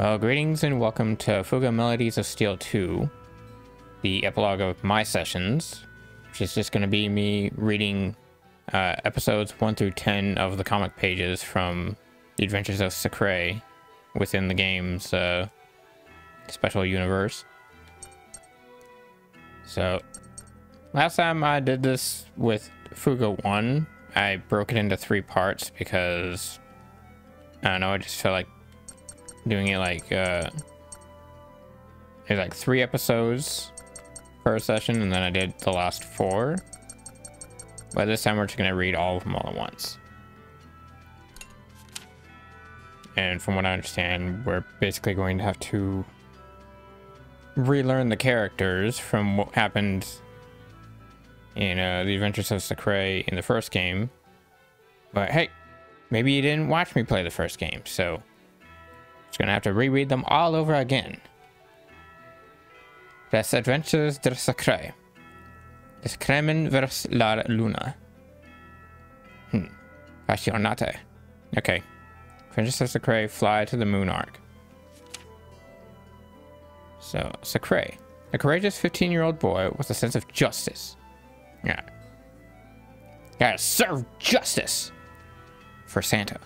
Well, greetings and welcome to Fuga Melodies of Steel 2, the epilogue of my sessions, which is just going to be me reading uh, episodes 1 through 10 of the comic pages from The Adventures of Sucre within the game's uh, special universe. So, last time I did this with Fuga 1, I broke it into three parts because, I don't know, I just felt like doing it like uh there's like three episodes per session and then I did the last four. But this time we're just gonna read all of them all at once. And from what I understand we're basically going to have to relearn the characters from what happened in uh, the adventures of Sucre in the first game. But hey maybe you didn't watch me play the first game so just gonna have to reread them all over again. Les Adventures de Sucre. Des Kremen vers la Luna. Hmm. Passionate. Okay. Adventures of Sucre fly to the moon arc. So, Sucre. A courageous 15-year-old boy with a sense of justice. Yeah. Gotta serve justice! For Santa.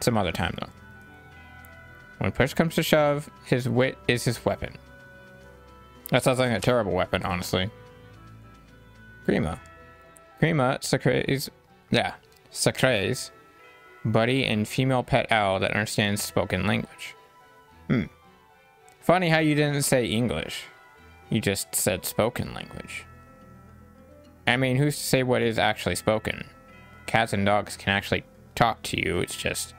Some other time, though. When push comes to shove, his wit is his weapon. That sounds like a terrible weapon, honestly. Grima. Grima, Sucre's, yeah, Sucre's buddy and female pet owl that understands spoken language. Hmm. Funny how you didn't say English. You just said spoken language. I mean, who's to say what is actually spoken? Cats and dogs can actually talk to you, it's just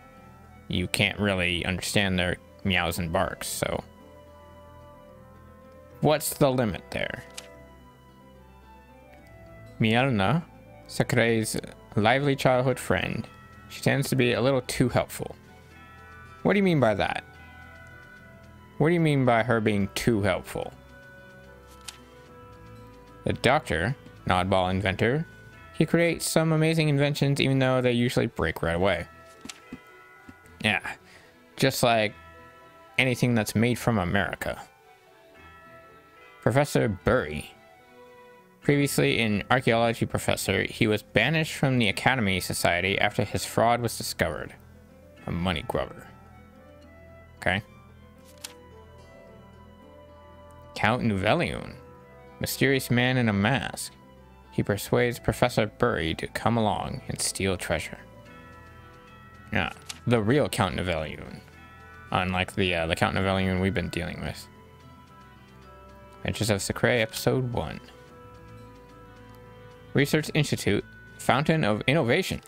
you can't really understand their meows and barks, so. What's the limit there? Mielna, Sucre's lively childhood friend, she tends to be a little too helpful. What do you mean by that? What do you mean by her being too helpful? The doctor, oddball inventor, he creates some amazing inventions even though they usually break right away. Yeah, just like anything that's made from America. Professor Burry. Previously an archaeology professor, he was banished from the Academy Society after his fraud was discovered. A money grubber. Okay. Count Nouvelion. Mysterious man in a mask. He persuades Professor Burry to come along and steal treasure. Yeah, the real Count Nouvelion. Unlike the, uh, the Count Nouvelion we've been dealing with. Adventures of Sucre, Episode 1. Research Institute, Fountain of Innovation.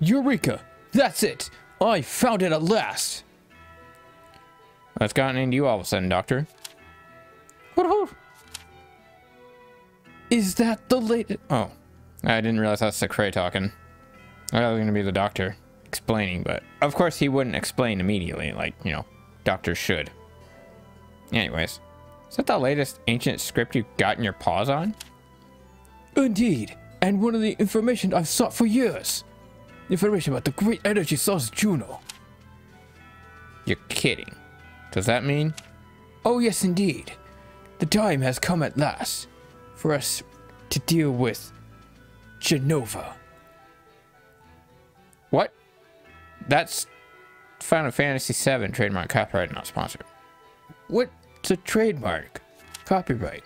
Eureka! That's it! I found it at last! What's gotten into you all of a sudden, Doctor? Is that the latest? Oh, I didn't realize that was Sacre talking. I thought it was going to be the doctor explaining, but of course he wouldn't explain immediately, like, you know, doctors should. Anyways, is that the latest ancient script you've gotten your paws on? Indeed, and one of the information I've sought for years. Information about the great energy source Juno. You're kidding. Does that mean? Oh yes, indeed. The time has come at last for us to deal with Jenova. That's Final Fantasy VII trademark copyright, not sponsored. What's a trademark? Copyright.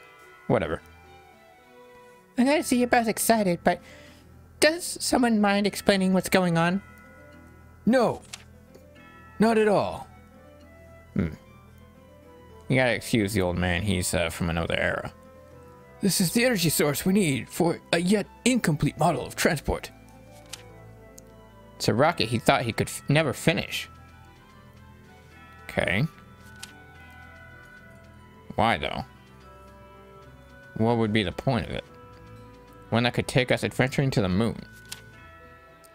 Whatever. I gotta see you're both excited, but does someone mind explaining what's going on? No. Not at all. Hmm. You gotta excuse the old man, he's uh, from another era. This is the energy source we need for a yet incomplete model of transport. It's a rocket he thought he could never finish. Okay. Why, though? What would be the point of it? One that could take us adventuring to the moon.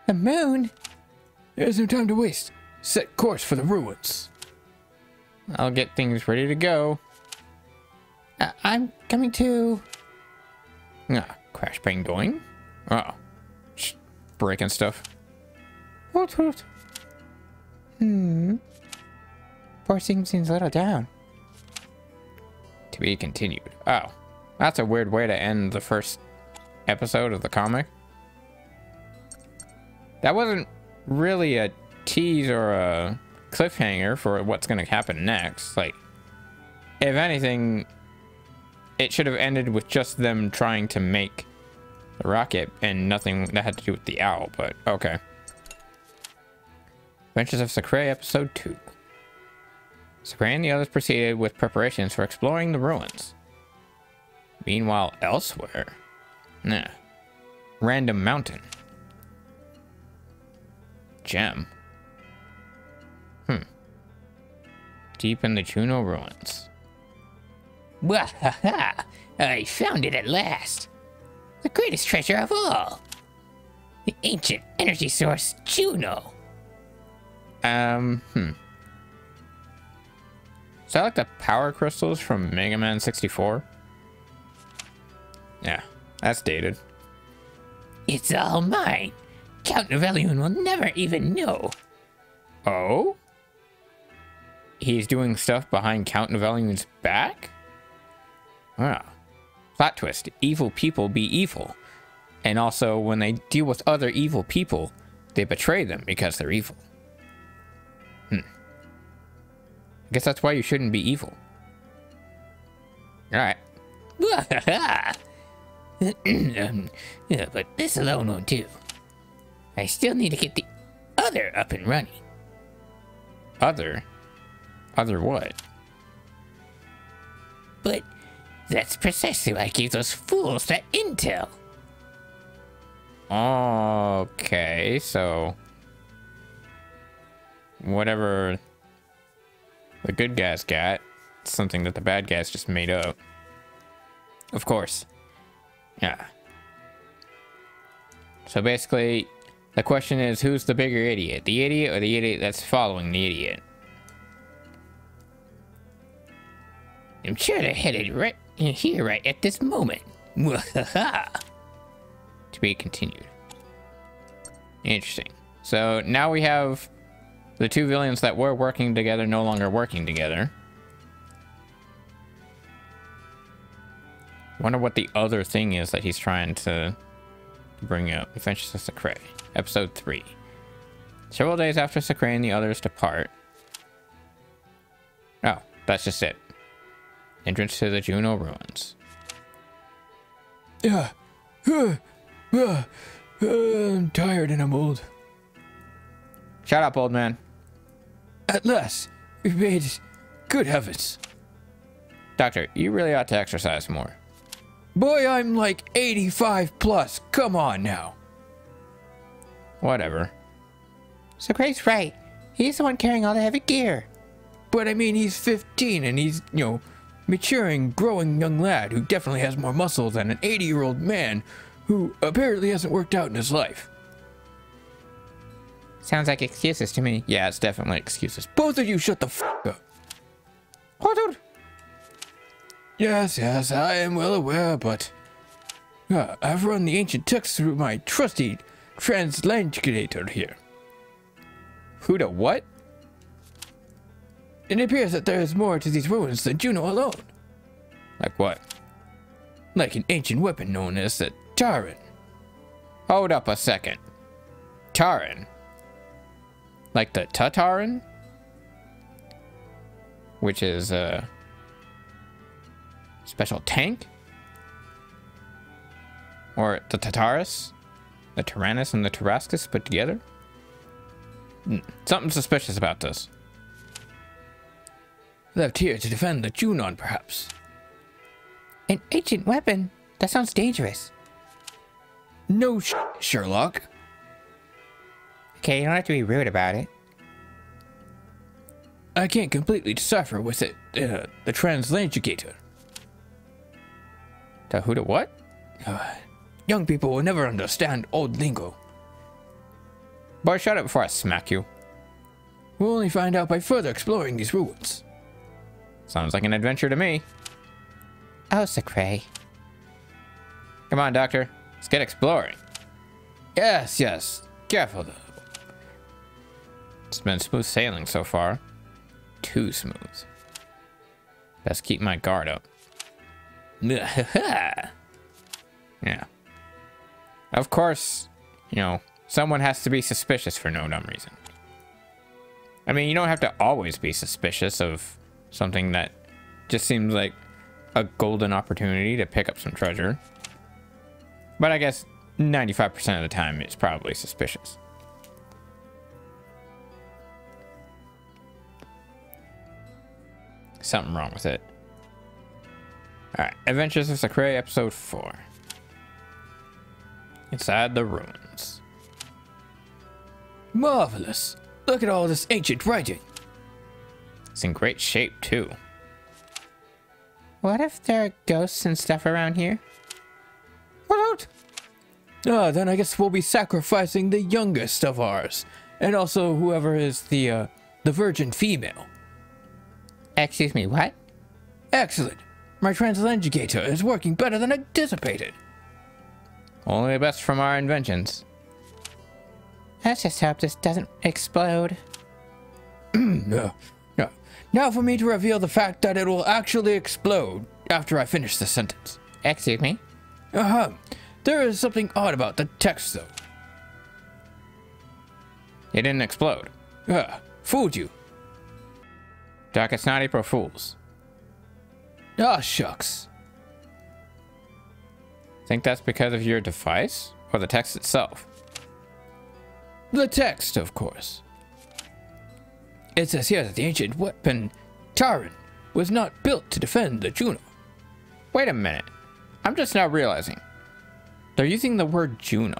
The moon? There's no time to waste. Set course for the ruins. I'll get things ready to go. Uh, I'm coming to... Ah, crash bang going. Uh oh. Just breaking stuff. Hoot hoot. Hmm. Forcing seems a little down. To be continued. Oh, that's a weird way to end the first episode of the comic. That wasn't really a tease or a cliffhanger for what's going to happen next. Like, if anything, it should have ended with just them trying to make the rocket and nothing that had to do with the owl, but okay. Adventures of Sakura, Episode 2. Sakura and the others proceeded with preparations for exploring the ruins. Meanwhile, elsewhere, nah, random mountain. Gem. Hmm. Deep in the Juno ruins. Wahaha! I found it at last. The greatest treasure of all. The ancient energy source, Juno. Um, hmm. Is that like the power crystals from Mega Man 64? Yeah, that's dated. It's all mine. Count Novellion will never even know. Oh? He's doing stuff behind Count Novellion's back? Ah. Plot twist. Evil people be evil. And also, when they deal with other evil people, they betray them because they're evil. Guess that's why you shouldn't be evil. Alright. Um, yeah, but this alone won't do. I still need to get the other up and running. Other? Other what? But that's precisely why I gave those fools that intel. Okay, so whatever the good guys got, something that the bad guys just made up. Of course. Yeah. So basically, the question is who's the bigger idiot? The idiot or the idiot that's following the idiot? I'm sure they're headed right in here right at this moment. To be continued. Interesting. So now we have the two villains that were working together no longer working together. Wonder what the other thing is that he's trying to bring up. Adventures of Sakura. Episode 3. Several days after Sakura and the others depart. Oh, that's just it. Entrance to the Juno ruins. Yeah. Uh, uh, uh, I'm tired and I'm old. Shut up, old man. At last, we've made it. Good heavens. Doctor, you really ought to exercise more. Boy, I'm like 85 plus. Come on now. Whatever. So Craig's right. He's the one carrying all the heavy gear. But I mean, he's 15 and he's, you know, maturing, growing young lad who definitely has more muscle than an 80 year old man who apparently hasn't worked out in his life. Sounds like excuses to me. Yeah, it's definitely excuses. Both of you shut the f up. Yes, yes, I am well aware, but uh, I've run the ancient text through my trusty translator here. Who to what? It appears that there is more to these ruins than Juno alone, Like what? like an ancient weapon known as the Taran. Hold up a second. Taran? Like the Tataran? Which is a special tank? Or the Tataris? The Taranis and the Tarascus put together? Hmm, Something suspicious about this. Left here to defend the Junon, perhaps. An ancient weapon? That sounds dangerous. No sh Sherlock. Okay, you don't have to be rude about it. I can't completely decipher with it, uh, the who to what? Young people will never understand old lingo. Boy, shut up before I smack you. We'll only find out by further exploring these ruins. Sounds like an adventure to me. Oh, Sakura. Come on, Doctor. Let's get exploring. Yes, yes. Careful though. It's been smooth sailing so far. Too smooth. Best keep my guard up. Yeah. Of course, you know, someone has to be suspicious for no dumb reason. I mean, you don't have to always be suspicious of something that just seems like a golden opportunity to pick up some treasure. But I guess 95% of the time it's probably suspicious. Something wrong with it. Alright, Adventures of Sakurai, Episode 4. Inside the ruins. Marvelous. Look at all this ancient writing. It's in great shape, too. What if there are ghosts and stuff around here? What? Ah, then I guess we'll be sacrificing the youngest of ours. And also whoever is the, uh, the virgin female. Excuse me, what? Excellent. My translengigator is working better than I anticipated. Only the best from our inventions. Let's just hope this doesn't explode. No, no. Now for me to reveal the fact that it will actually explode after I finish the sentence. Excuse me? Uh-huh. There is something odd about the text, though. It didn't explode. Ah, fooled you. Doc, it's not April Fools. Ah, shucks. Think that's because of your device? Or the text itself? The text, of course. It says here that the ancient weapon, Taran, was not built to defend the Juno. Wait a minute. I'm just now realizing. They're using the word Juno.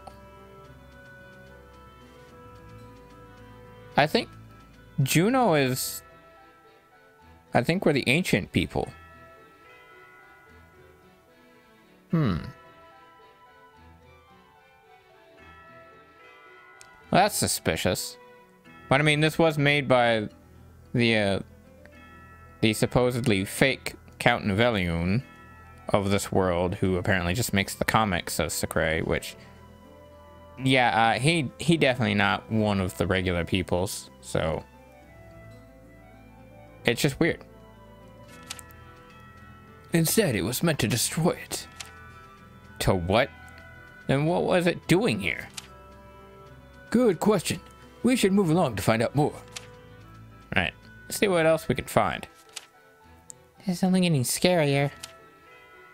I think Juno is. I think we're the ancient people. Hmm. Well, that's suspicious. But I mean, this was made by the uh, the supposedly fake Count Novellion of this world, who apparently just makes the comics of Sakurai, which, yeah, uh, he he definitely not one of the regular peoples, so it's just weird. Instead, it was meant to destroy it. To what? And what was it doing here? Good question. We should move along to find out more. Right. Let's see what else we can find. There's only getting scarier.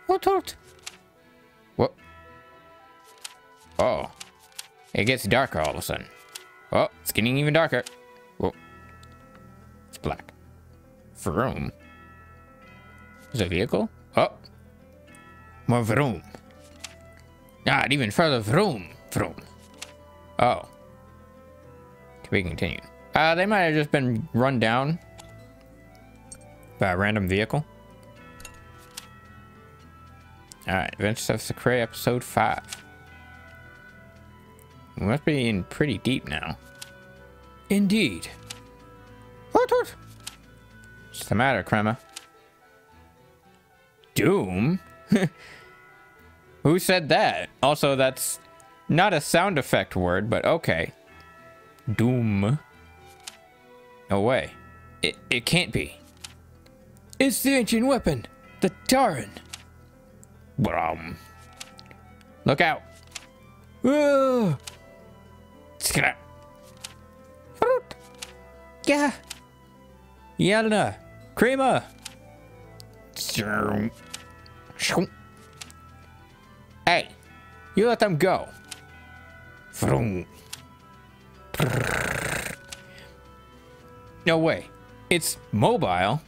What? What? What? Oh. It gets darker all of a sudden. Oh, it's getting even darker. Whoa. It's black. Vroom. Is it a vehicle? Oh. More vroom. Not even further vroom. Vroom. Oh. To be continued. Uh, they might have just been run down by a random vehicle. Alright, Adventures of Sakurai, episode 5. We must be in pretty deep now. Indeed. What, what? What's the matter, Crema? Doom? Who said that? Also, that's not a sound effect word, but okay. Doom. No way. It, it can't be. It's the ancient weapon, the Taran. Brum. Look out. Ah, Skra- Yeah. Yelena. Crema. Hey, you let them go. No way. It's mobile.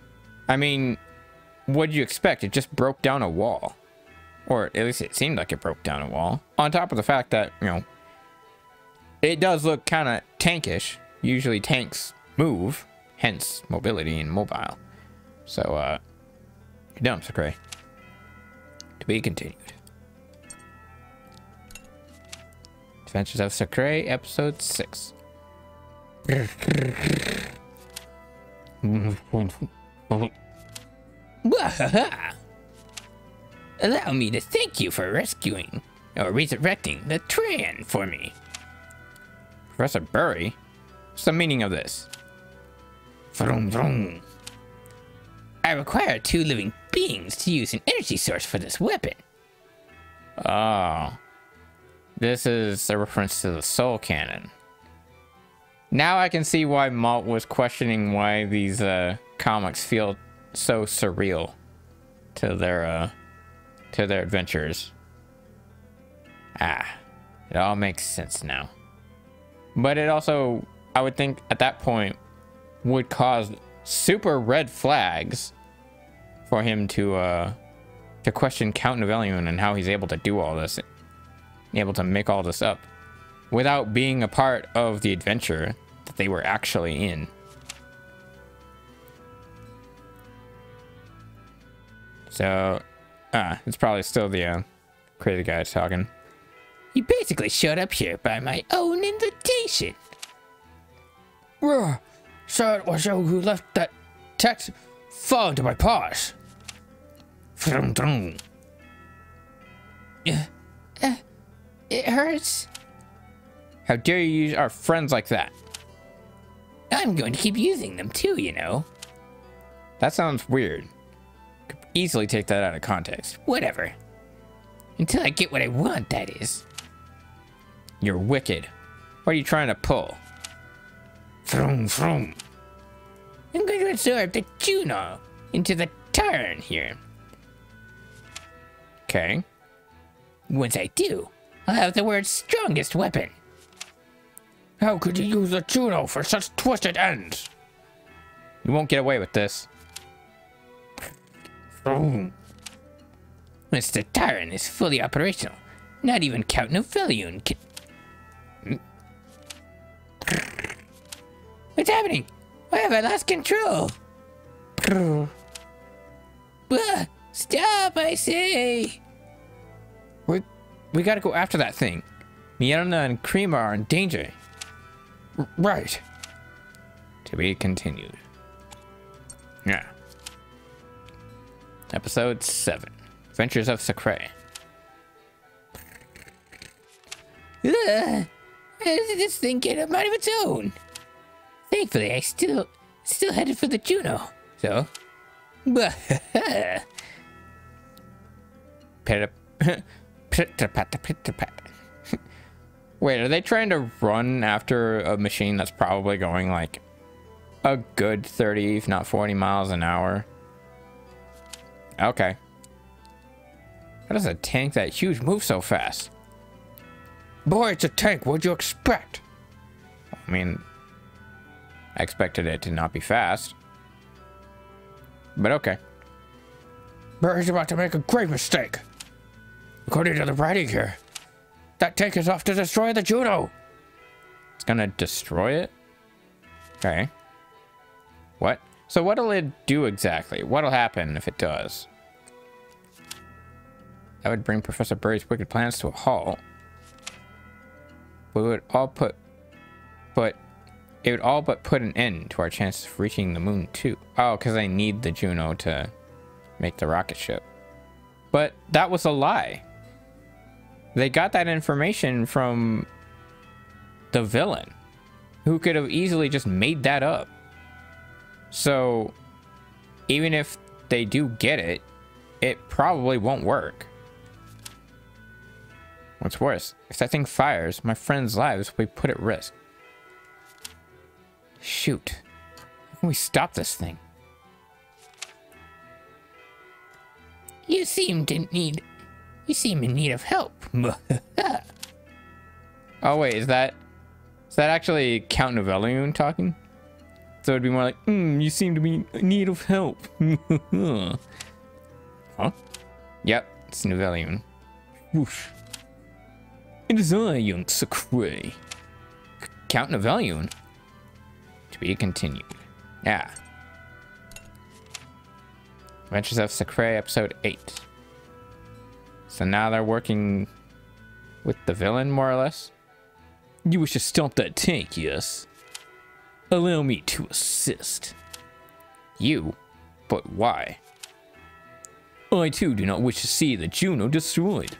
I mean, what'd you expect? It just broke down a wall. Or at least it seemed like it broke down a wall. On top of the fact that, you know, it does look kind of tankish. Usually tanks move, hence mobility and mobile. So, uh, you're dumb, Sakurai. To be continued. Adventures of Sakurai, Episode 6. Wahaha! Allow me to thank you for rescuing or resurrecting the Tran for me. Professor Burry? What's the meaning of this? Vroom, vroom. I require two living beings to use an energy source for this weapon. Oh. This is a reference to the Soul Cannon. Now I can see why Malt was questioning why these uh, comics feel so surreal to their uh, to their adventures. Ah, it all makes sense now. But it also, I would think, at that point, would cause super red flags for him to uh, to question Count Novellion and how he's able to do all this, able to make all this up, without being a part of the adventure that they were actually in. So, ah, it's probably still the uh, crazy guy talking. You basically showed up here by my own invitation. Ruh, so it was you who left that text fall into my paws. Uh, uh, it hurts. How dare you use our friends like that? I'm going to keep using them too, you know. That sounds weird. Could easily take that out of context. Whatever. Until I get what I want, that is. You're wicked. What are you trying to pull? Vroom, vroom. I'm going to absorb the Juno into the turn here. Okay. Once I do, I'll have the world's strongest weapon. How could you use a Juno for such twisted ends? You won't get away with this. Once the Tyrant is fully operational, not even Count Novellion can... Hmm? What's happening? Why have I lost control? Stop, I say! We, we gotta go after that thing. Mierna and Krima are in danger. R right. To be continued. Yeah. Episode 7 Adventures of Sucre. Ugh. How did this thing get mind of its own? Thankfully, I still still headed for the Juno. So, Wait, are they trying to run after a machine that's probably going like a good 30, if not 40 miles an hour? Okay. How does a tank that huge move so fast? Boy, it's a tank. What'd you expect? I mean, I expected it to not be fast. But okay. Barry's about to make a great mistake. According to the writing here, that tank is off to destroy the Juno. It's gonna destroy it? Okay. What? So what'll it do exactly? What'll happen if it does? That would bring Professor Burry's wicked plans to a halt. We would all put... But... It would all but put an end to our chances of reaching the moon too. Oh, because I need the Juno to make the rocket ship. But that was a lie. They got that information from the villain, who could have easily just made that up. So, even if they do get it, it probably won't work. What's worse, if that thing fires, my friends' lives will be put at risk. Shoot. How can we stop this thing? you seem to need. You seem in need of help. Oh wait, is that is that actually Count Novellion talking? So it'd be more like, mm, you seem to be in need of help. huh? Yep, it's Novellion. Whoosh. It is I, young Sucre. Count Novellion? Be continued. Yeah. Adventures of Sucre, episode 8. So now they're working with the villain, more or less? You wish to stop that tank, yes? Allow me to assist. You? But why? I too do not wish to see the Juno destroyed.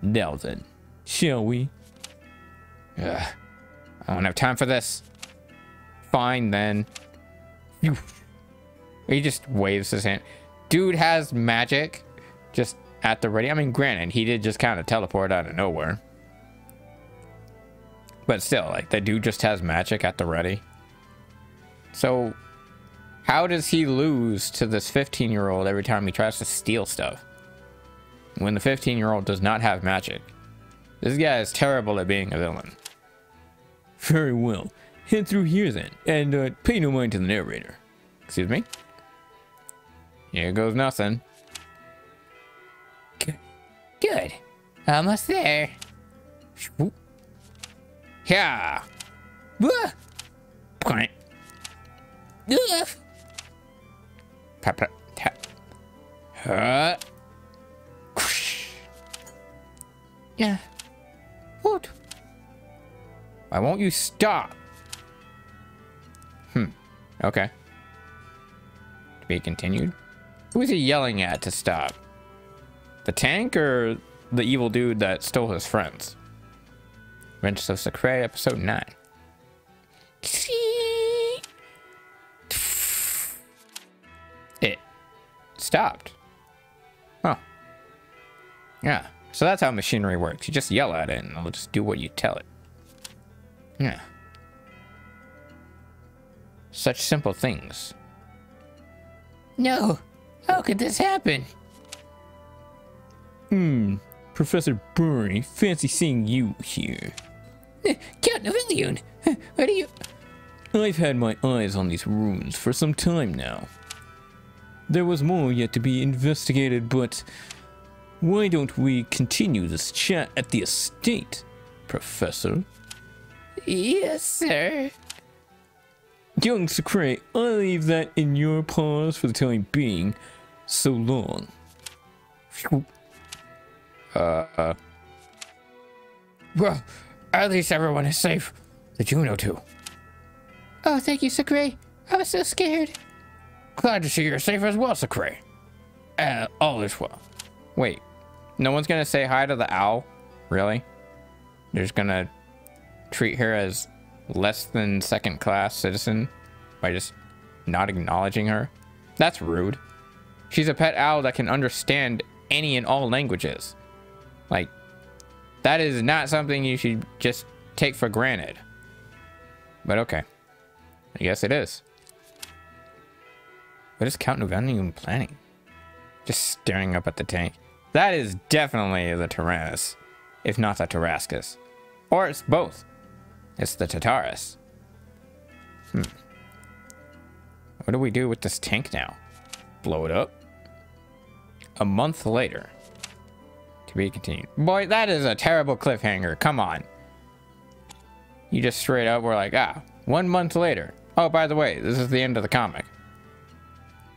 Now then, shall we? Ugh, I don't have time for this. Fine then. He just waves his hand. Dude has magic just at the ready. I mean, granted, he did just kind of teleport out of nowhere. But still, like, the dude just has magic at the ready. So, how does he lose to this 15 year old every time he tries to steal stuff? When the 15 year old does not have magic. This guy is terrible at being a villain. Very well. Head through here then, and uh, pay no mind to the narrator. Excuse me? Here goes nothing. Good. Good. Almost there. Yeah. Point. Ugh. Tap, tap, tap. Huh. Yeah. What? Why won't you stop? Okay. To be continued. Who is he yelling at to stop? The tank or the evil dude that stole his friends? Adventures of Sucre, episode 9. It stopped. Huh. Yeah. So that's how machinery works. You just yell at it and it'll just do what you tell it. Yeah. Such simple things. No. How could this happen? Hmm, Professor Burry, fancy seeing you here. Count Navillion. What do you? I've had my eyes on these runes for some time now. There was more yet to be investigated, but why don't we continue this chat at the estate, Professor? Yes, sir. Young Sucre, I leave that in your paws for the time being. So long. Uh, uh, Well, at least everyone is safe. The Juno too. Oh, thank you, Sucre. I was so scared. Glad to see you're safe as well, Sucre. Uh, all is well. wait. No one's gonna say hi to the owl? Really? They're just gonna treat her as less than second class citizen by just not acknowledging her? That's rude. She's a pet owl that can understand any and all languages. Like, that is not something you should just take for granted. But okay. I guess it is. What is Count Novanium planning? Just staring up at the tank. That is definitely the Taranis, if not the Tarascus. Or it's both. It's the Tataris. Hmm. What do we do with this tank now? Blow it up? A month later. To be continued. Boy, that is a terrible cliffhanger. Come on. You just straight up were like, ah, one month later. Oh, by the way, this is the end of the comic.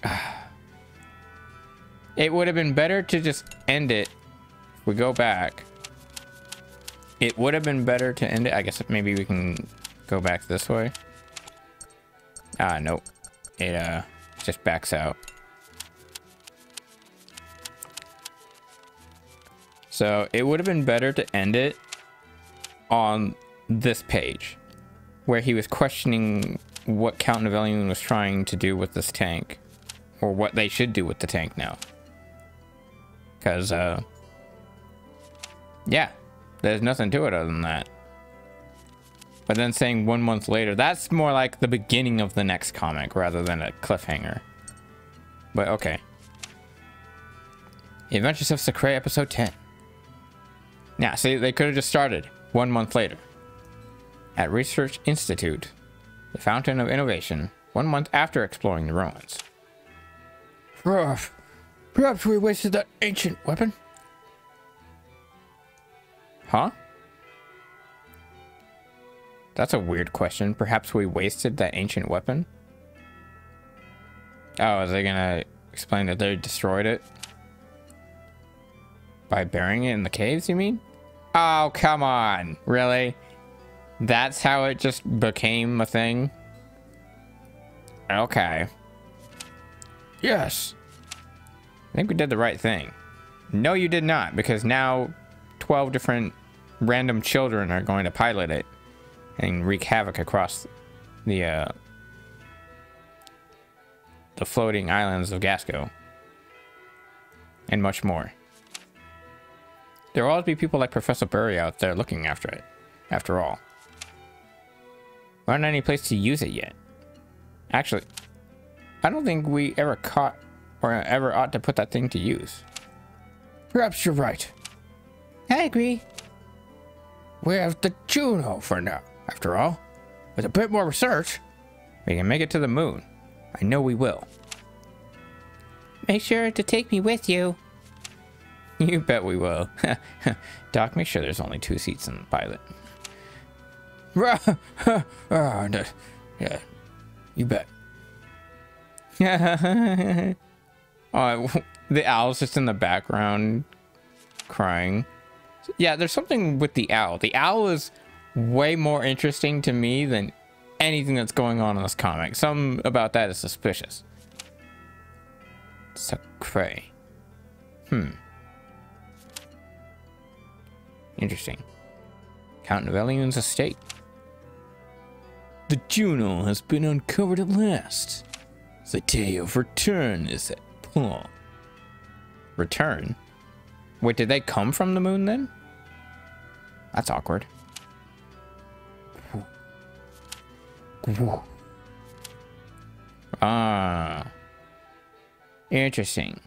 It would have been better to just end it. We go back. It would have been better to end it. I guess maybe we can go back this way. Ah, nope. It uh just backs out. So it would have been better to end it on this page where he was questioning what Count Navellion was trying to do with this tank or what they should do with the tank now. Because, uh, yeah, there's nothing to it other than that. But then saying one month later, that's more like the beginning of the next comic rather than a cliffhanger. But okay. Adventures of Sucre, episode 10. Now, see, they could have just started one month later. At Research Institute, the Fountain of Innovation, one month after exploring the ruins. Perhaps we wasted that ancient weapon. Huh? That's a weird question. Perhaps we wasted that ancient weapon? Oh, is they gonna explain that they destroyed it? By burying it in the caves, you mean? Oh, come on. Really? That's how it just became a thing? Okay. Yes. I think we did the right thing. No, you did not, because now 12 different random children are going to pilot it and wreak havoc across the uh, the floating islands of Gasco. And much more. There will always be people like Professor Burry out there looking after it, after all. We aren't any place to use it yet. Actually, I don't think we ever caught or ever ought to put that thing to use. Perhaps you're right. I agree. We have the Juno for now, after all. With a bit more research, We can make it to the moon. I know we will. Make sure to take me with you. You bet we will. Doc, make sure there's only two seats in the pilot. ah, yeah, you bet. oh, the owl's just in the background crying. Yeah, there's something with the owl. The owl is way more interesting to me than anything that's going on in this comic. Something about that is suspicious. Sucre. Hmm. Interesting. Count Novellion's estate. The Juno has been uncovered at last. The day of return is at Paul. Return? Wait, did they come from the moon then? That's awkward. Ah. Interesting.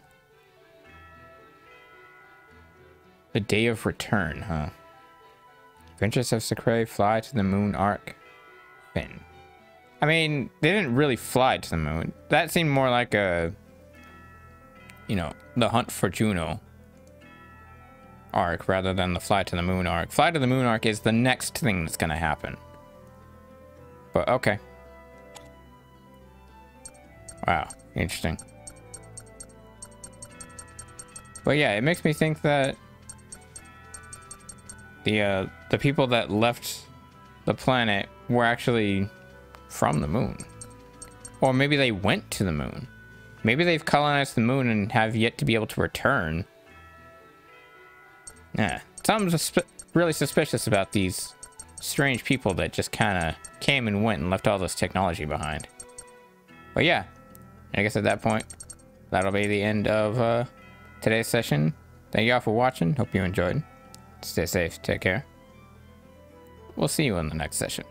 The day of return, huh? Adventures of Sucre fly to the moon arc. Finn. I mean, they didn't really fly to the moon. That seemed more like a, you know, the hunt for Juno arc rather than the fly to the moon arc. Fly to the moon arc is the next thing that's going to happen. But okay. Wow, interesting. But yeah, it makes me think that the uh, the people that left the planet were actually from the moon. Or maybe they went to the moon. Maybe they've colonized the moon and have yet to be able to return. Yeah, something's susp really suspicious about these strange people that just kind of came and went and left all this technology behind. But yeah, I guess at that point, that'll be the end of uh, today's session. Thank you all for watching. Hope you enjoyed. Stay safe. Take care. We'll see you in the next session.